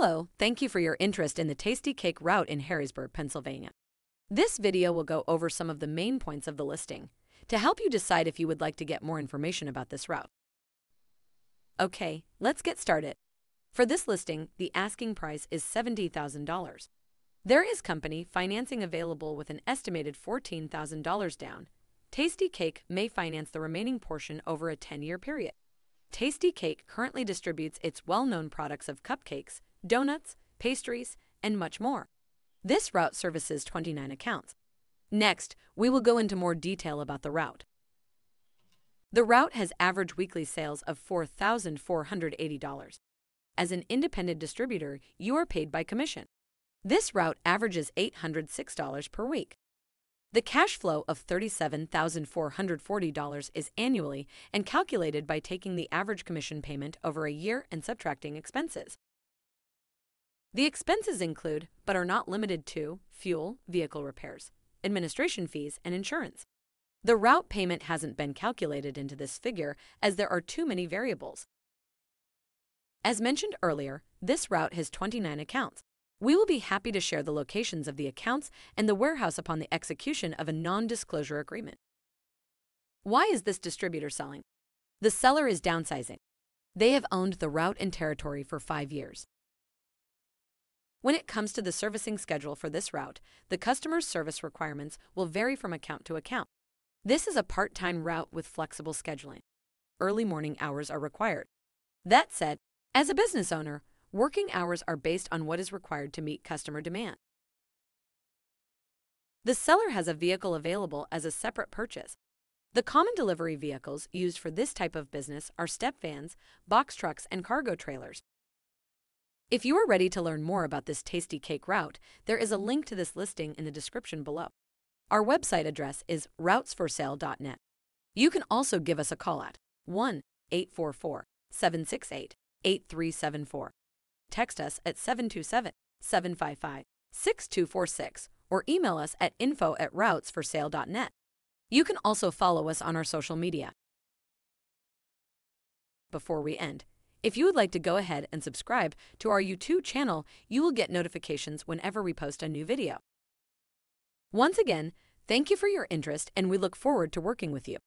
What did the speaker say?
Hello, thank you for your interest in the Tastykake route in Harrisburg, Pennsylvania. This video will go over some of the main points of the listing to help you decide if you would like to get more information about this route. Okay, let's get started. For this listing, the asking price is $70,000. There is company financing available with an estimated $14,000 down. Tastykake may finance the remaining portion over a 10 year period. Tastykake currently distributes its well known products of cupcakes, donuts, pastries, and much more. This route services 29 accounts. Next, we will go into more detail about the route. The route has average weekly sales of $4,480. As an independent distributor, you are paid by commission. This route averages $806 per week. The cash flow of $37,440 is annually and calculated by taking the average commission payment over a year and subtracting expenses. The expenses include, but are not limited to, fuel, vehicle repairs, administration fees, and insurance. The route payment hasn't been calculated into this figure as there are too many variables. As mentioned earlier, this route has 29 accounts. We will be happy to share the locations of the accounts and the warehouse upon the execution of a non-disclosure agreement. Why is this distributor selling? The seller is downsizing. They have owned the route and territory for five years. When it comes to the servicing schedule for this route, the customer's service requirements will vary from account to account. This is a part-time route with flexible scheduling. Early morning hours are required. That said, as a business owner, working hours are based on what is required to meet customer demand. The seller has a vehicle available as a separate purchase. The common delivery vehicles used for this type of business are step vans, box trucks, and cargo trailers. If you are ready to learn more about this Tastykake route, there is a link to this listing in the description below. Our website address is routesforsale.net. You can also give us a call at 1 844 768 8374. Text us at 727 755 6246 or email us at info at routesforsale.net. You can also follow us on our social media. Before we end, if you would like to go ahead and subscribe to our YouTube channel, you will get notifications whenever we post a new video. Once again, thank you for your interest and we look forward to working with you.